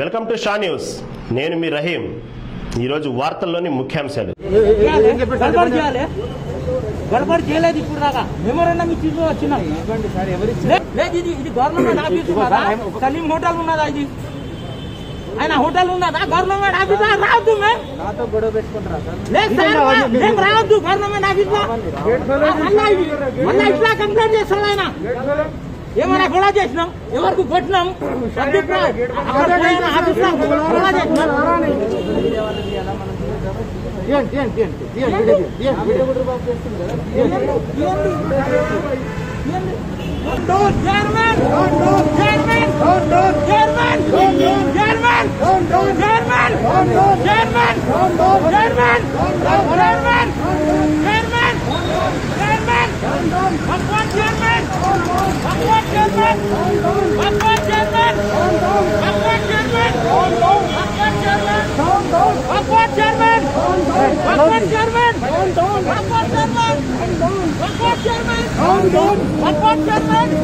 Welcome to Shah news. నేను మీ రహీం. రోజు వార్తల్లోని ముఖ్యాంశాలు. ఆయన హోటల్ ఉన్నదా గవర్నమెంట్ ఆఫీస్ రావద్దు నాతో రావద్దు గవర్నమెంట్ ఆఫీస్ ఇట్లా కంప్లైంట్ ఆయన ఏమైనా కూడా చేసినాం ఎవరికి కొట్టినాం అభిప్రాయం కూడా చేసినాం German! German! German! German! German! One German! Down, down! One for German! Down! One for German! Down, down! One for German!